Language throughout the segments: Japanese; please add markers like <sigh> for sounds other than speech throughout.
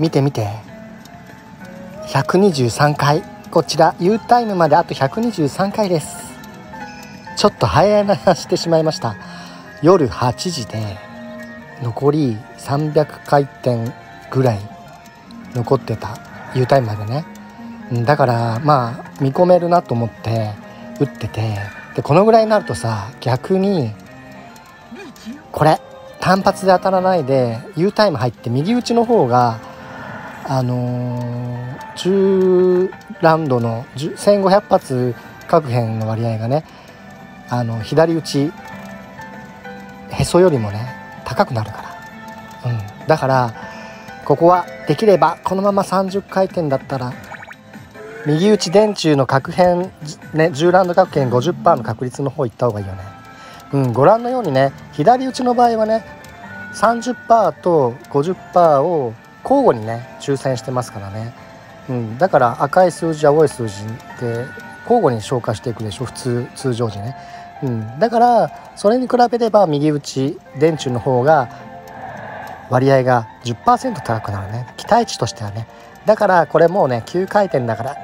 見て見て。123回。こちら U タイムまであと123回です。ちょっと早なしてしまいました。夜8時で残り300回転ぐらい残ってた。U タイムまでね。だからまあ見込めるなと思って打ってて。でこのぐらいになるとさ逆にこれ単発で当たらないで U タイム入って右打ちの方があのー、10ラウンドの1500発各辺の割合がねあの左打ちへそよりもね高くなるから、うん、だからここはできればこのまま30回転だったら右打ち電柱の角辺、ね、10ラウンド角辺50%の確率の方行った方がいいよね。うん、ご覧のようにね左打ちの場合はね30%と50%を交互にね抽選してますからね、うん、だから赤い数字青い数字で交互に消化していくでしょ普通通常時ね、うん、だからそれに比べれば右打ち電柱の方が割合が10%高くなるね。期待値としてはね。だからこれもうね9回転だから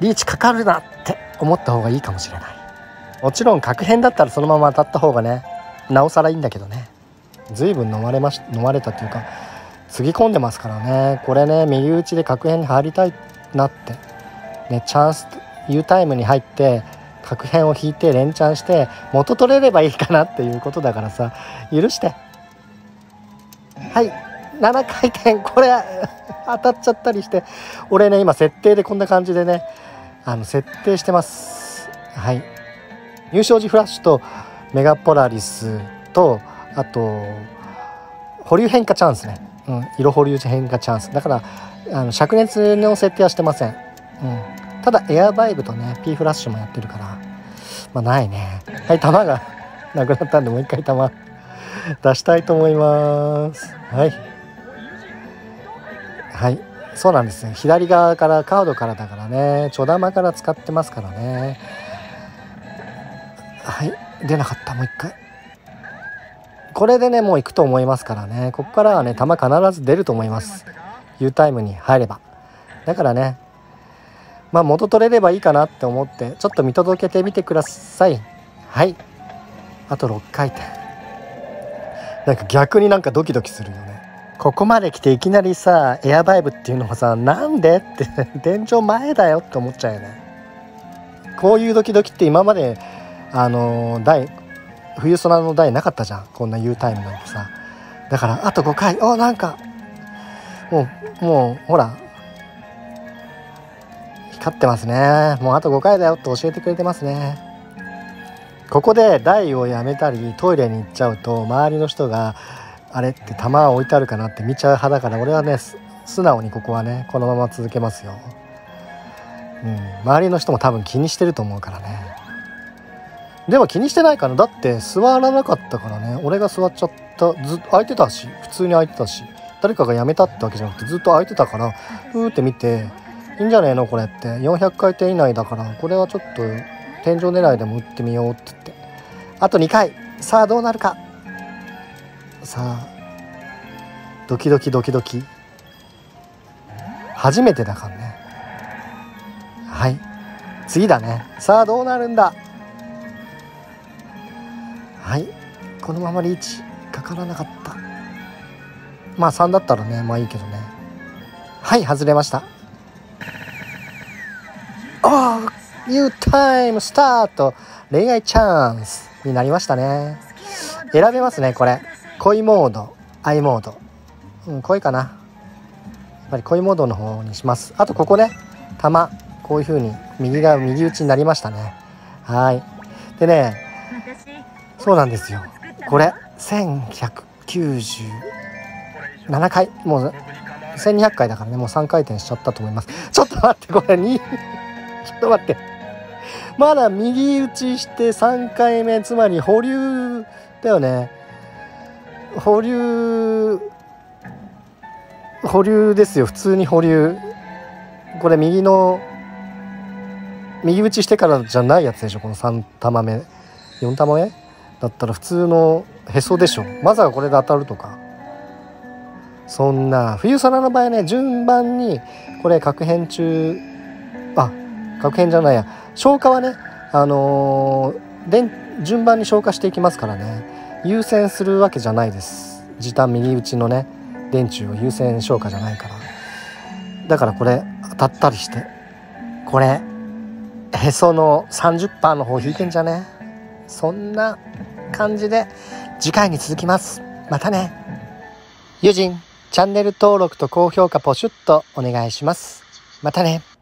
リーチかかるなって思った方がいいかもしれない。もちろん角辺だったらそのまま当たった方がねなおさらいいんだけどね。随分飲まれまし飲まれたっていうかつぎ込んでますからね。これね右打ちで角辺に入りたいなって。ねチャンス U タイムに入って角辺を引いて連チャンして元取れればいいかなっていうことだからさ。許して。はい。7回転。これ当たっちゃったりして。俺ね今設定でこんな感じでねあの設定してます。はい。入賞時フラッシュとメガポラリスとあと保留変化チャンスね、うん、色保留変化チャンス。だからあの灼熱の設定はしてません、うん、ただエアバイブとね P フラッシュもやってるからまあないね。はい弾が <laughs> なくなったんでもう一回弾出したいと思います。はい。はい。そうなんですね左側からカードからだからね。ちょ玉から使ってますからね。はい。出なかった。もう一回。これでねもう行くと思いますからね。ここからはね球必ず出ると思います。U タイムに入れば。だからねまあ元取れればいいかなって思ってちょっと見届けてみてください。はい。あと6回転。なんか逆になんかドキドキするよね。ここまで来ていきなりさエアバイブっていうのもさなんでって天井前だよって思っちゃうよね。こういうドキドキって今まであの第冬空の台なかったじゃん。こんな U タイムなんてさ。だからあと5回。あなんか。もうもうほら。光ってますね。もうあと5回だよって教えてくれてますね。ここで台をやめたりトイレに行っちゃうと周りの人があれって弾置いてあるかなって見ちゃう派だから俺はね素直にここはねこのまま続けますよ、うん、周りの人も多分気にしてると思うからね。でも気にしてないかな。だって座らなかったからね。俺が座っちゃった。ずっと空いてたし。普通に空いてたし。誰かが辞めたってわけじゃなくてずっと空いてたからふーって見ていいんじゃねえのこれって。400回転以内だからこれはちょっと天井狙いでも打ってみようって言って。あと2回。さあどうなるか。さあドキドキドキドキ。初めてだからね。はい。次だね。さあどうなるんだ。はい。このままリーチかからなかった。まあ3だったらねまあいいけどね。はい外れました。ああニュータイムスタート。恋愛チャンスになりましたね。選べますねこれ。恋モード愛モード。うん恋かな。やっぱり恋モードの方にします。あとここね玉。こういう風に右が右打ちになりましたね。はい。でねそうなんですよ。これ1197回。もう1200回だからね。もう3回転しちゃったと思います。ちょっと待ってこれ2 <laughs> ちょっと待って。まだ右打ちして3回目つまり保留だよね。保留保留ですよ。普通に保留。これ右の右打ちしてからじゃないやつでしょこの3玉目。4玉目？だったら普通のへそでしょ。まさかこれで当たるとか。そんな冬空の場合ね順番にこれ確変中あ確変じゃないや。消火はねあのー、順番に消火していきますからね。優先するわけじゃないです。時短右打ちのね電柱を優先消火じゃないから。だからこれ当たったりして。これへその30%の方引いてんじゃね？そんな感じで次回に続きます。またね。友人チャンネル登録と高評価ポシュッとお願いします。またね。